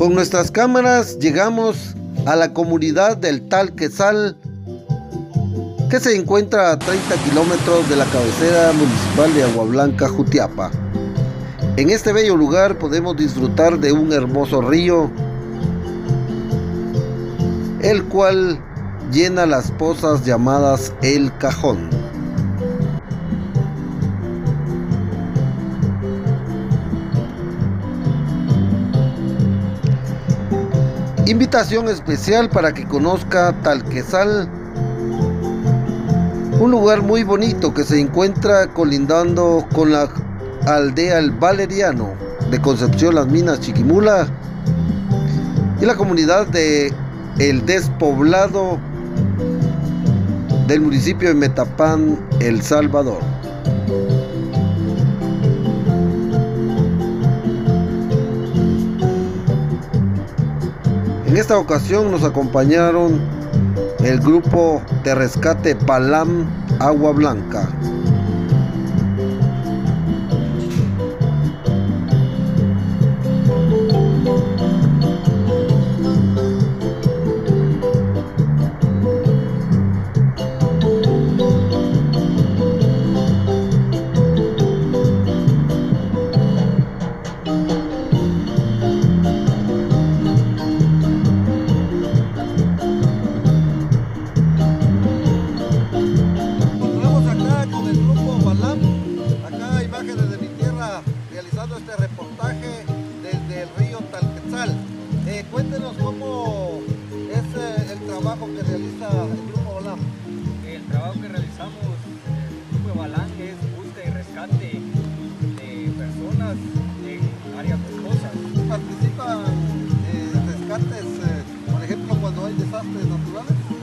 Con nuestras cámaras llegamos a la comunidad del Tal Quesal, que se encuentra a 30 kilómetros de la cabecera municipal de Agua Blanca, Jutiapa. En este bello lugar podemos disfrutar de un hermoso río, el cual llena las pozas llamadas El Cajón. Invitación especial para que conozca Talquesal, un lugar muy bonito que se encuentra colindando con la aldea El Valeriano de Concepción Las Minas Chiquimula y la comunidad de El Despoblado del municipio de Metapán, El Salvador. En esta ocasión nos acompañaron el grupo de rescate Palam Agua Blanca. En áreas boscosas. ¿Participan eh, en eh, por ejemplo, cuando hay desastres naturales?